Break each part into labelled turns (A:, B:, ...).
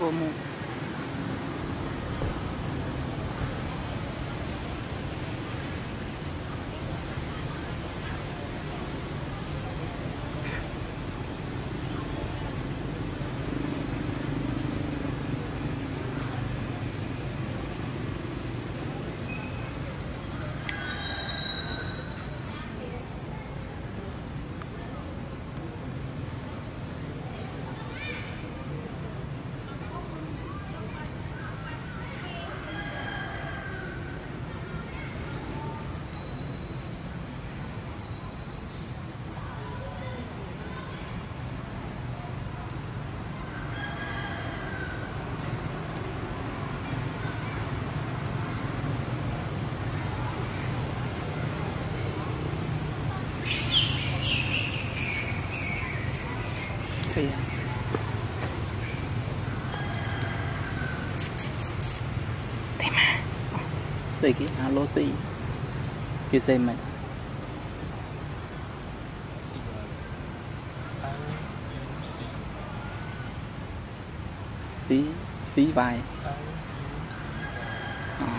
A: 我母。គេអាឡូស៊ីគេសេមិនស៊ីស៊ីវាយអឺ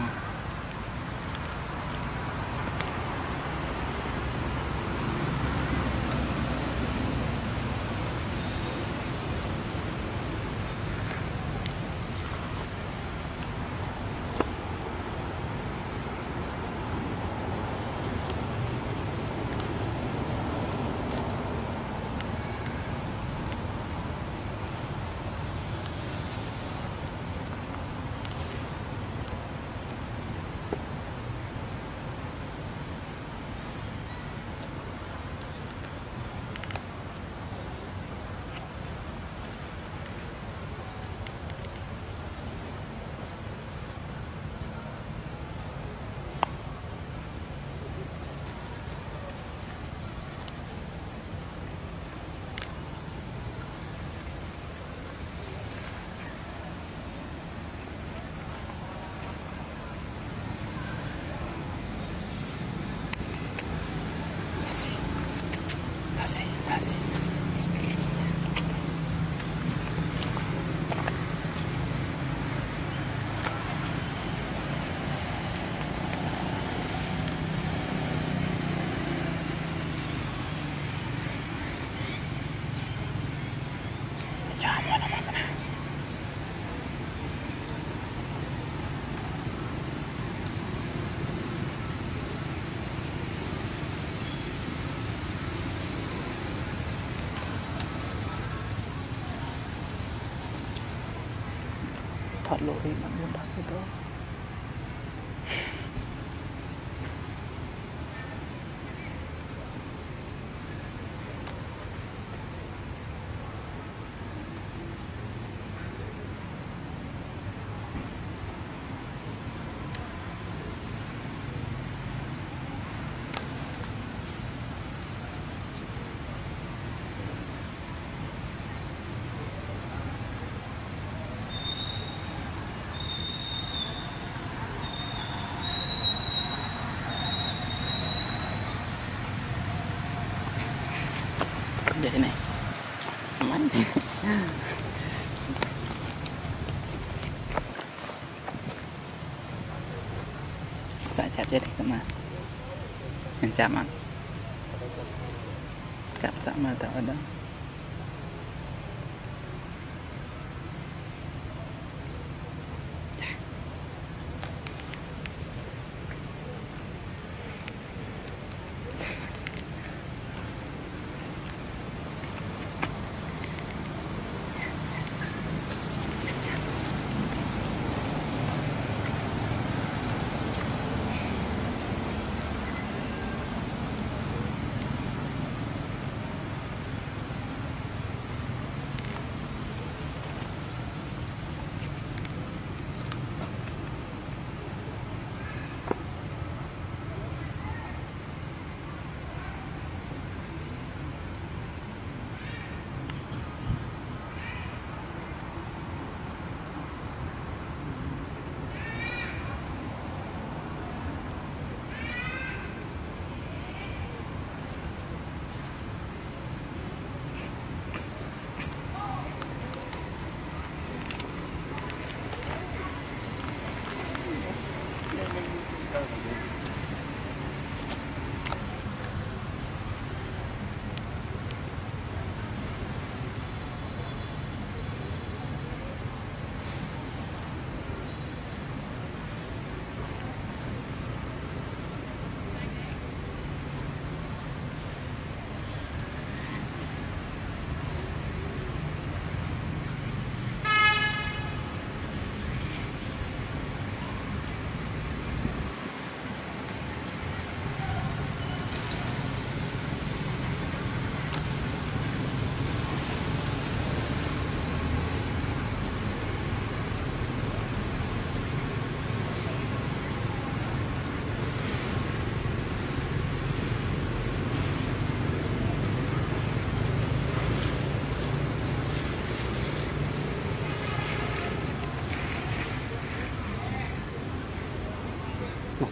A: thuận lỗi mà muốn đạt được đâu jadi nih aman saja sama ancaman kap sama tak ada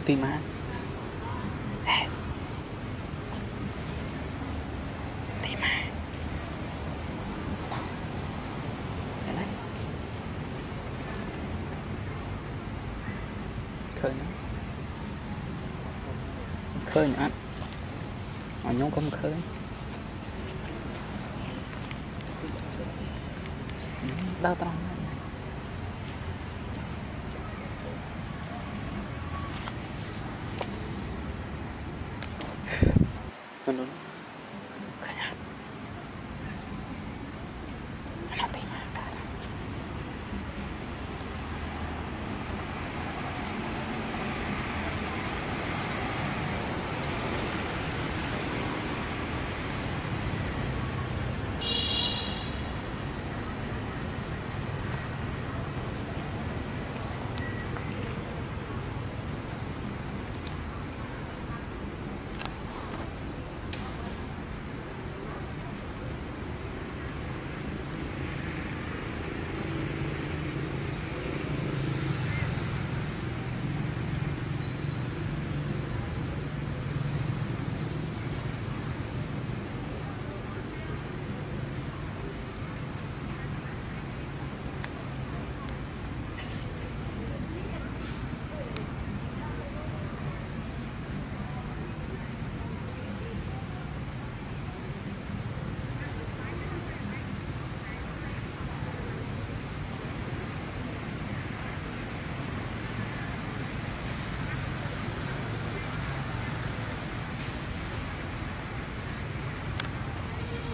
A: ទីម៉ានទីម៉ាណាឃើញឃើញអត់អញក៏មិនឃើញដល់ត្រង់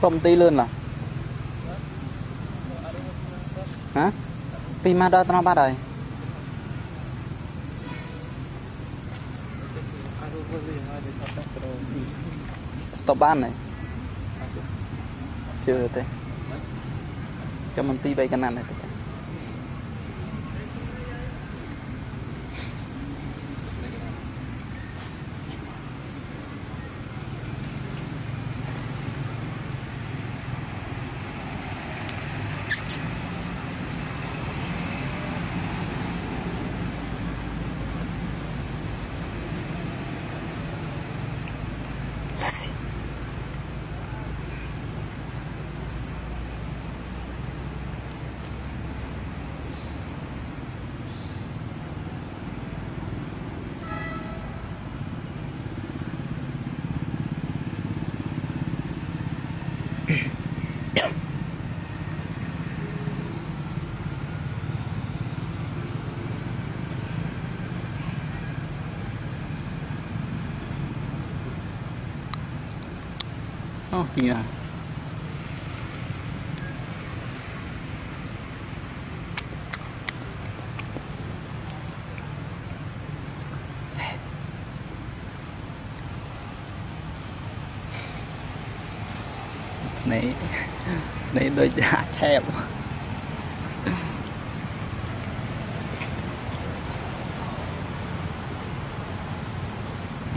A: ប្រំទីលឿនឡាហ៎ពីម៉ាដល់ត្រង់បាត់ហើយស្តុបបានហើយជឿទេចាំមន្ទីរបីកណាត់នេះទៅចា Oh yeah. Này này đôi giá thèm.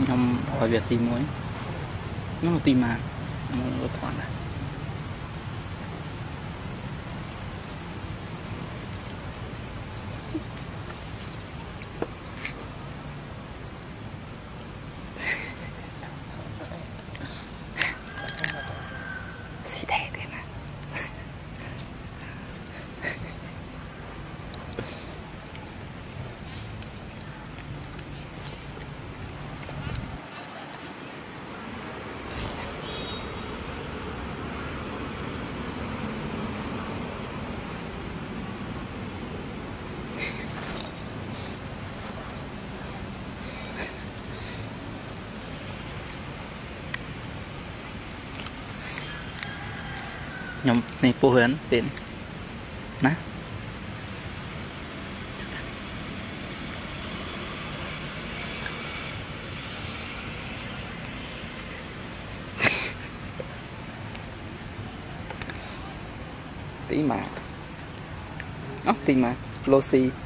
A: Nhom ở việc gì mới. Nó là tìm mà. 我的团队。ខ្ញុំនេះពុះហ្នឹងទៀតណាទីម៉ាអូទីម៉ាឡូស៊ី